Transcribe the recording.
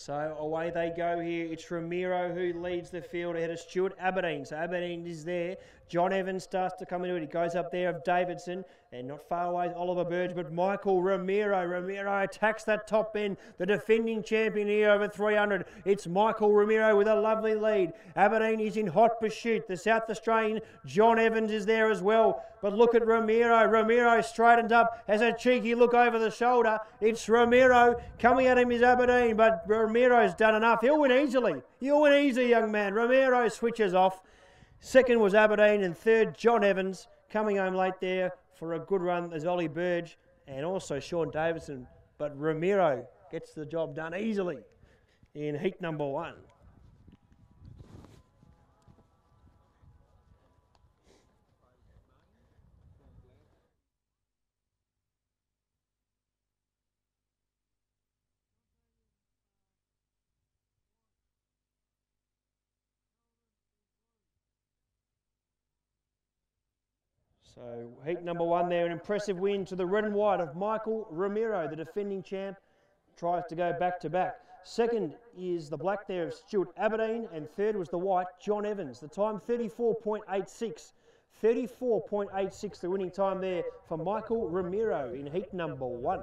So away they go here. It's Ramiro who leads the field ahead of Stuart Aberdeen. So Aberdeen is there. John Evans starts to come into it. He goes up there of Davidson and not far away is Oliver Burge, but Michael Ramiro. Ramiro attacks that top end. The defending champion here over 300. It's Michael Ramiro with a lovely lead. Aberdeen is in hot pursuit. The South Australian John Evans is there as well. But look at Ramiro. Ramiro straightened up, has a cheeky look over the shoulder. It's Ramiro coming at him is Aberdeen, but Ramiro's done enough. He'll win easily. He'll win easy, young man. Ramiro switches off. Second was Aberdeen, and third, John Evans. Coming home late there for a good run There's Ollie Burge and also Sean Davidson. But Ramiro gets the job done easily in heat number one. So heat number one there, an impressive win to the red and white of Michael Romero, the defending champ, tries to go back to back. Second is the black there of Stuart Aberdeen, and third was the white, John Evans. The time 34.86. 34.86, the winning time there for Michael Romero in heat number one.